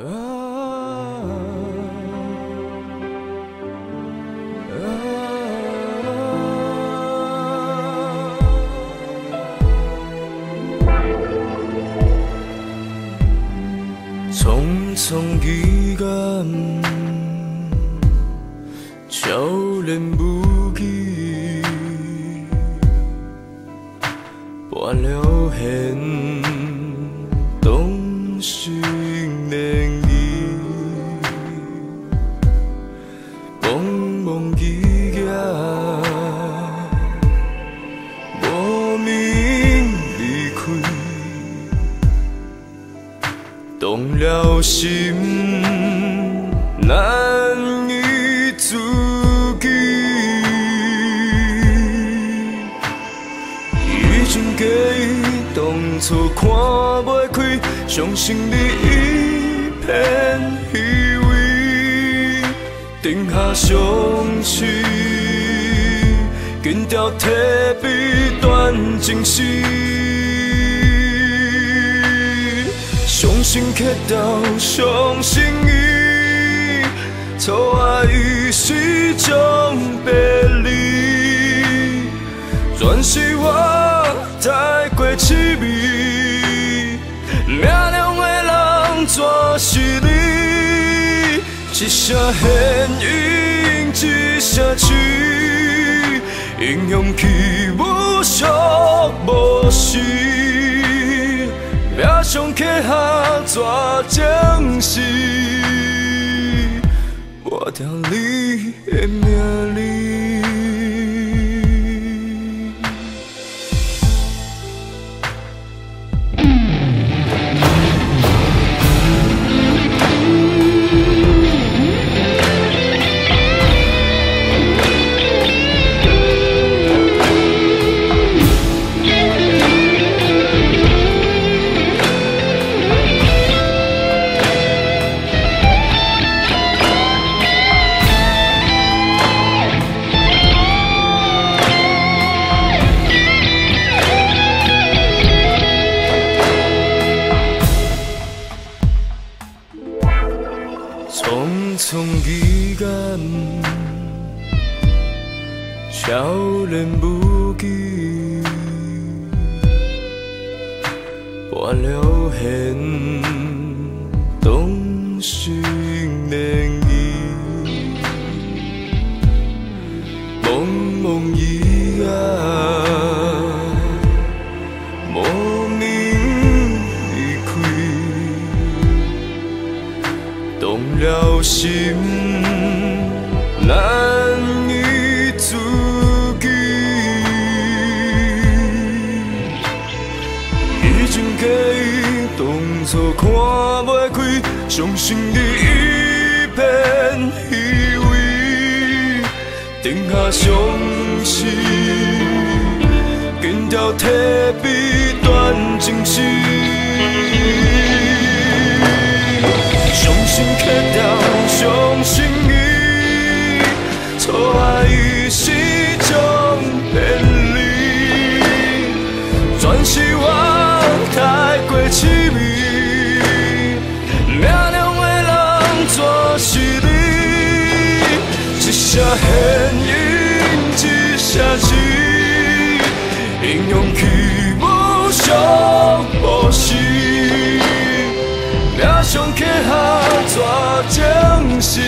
匆匆一个秋人不语，半流恨东雪。动了心，难以自己。已经假意，当初看袂开，相信你一片虚伪，定下相思，紧条提笔断情丝。相信刻到相信伊，错爱已是种别离，全是我太过痴迷，命中的人怎是你？一声弦音，一声痴，英雄气无俗无息。壁上刻下锁江西抹掉你的面时间，悄然无语，半了现，动心涟漪，蒙蒙咿动了心，难以自己。已经假意，当作看袂开，相信你一片虚伪，定下相思，紧条提笔断情丝。是种别离，全是我太过痴迷，命中的人怎是你？一声弦音，一声痴，英勇去无俗无息。壁上刻下纸情诗，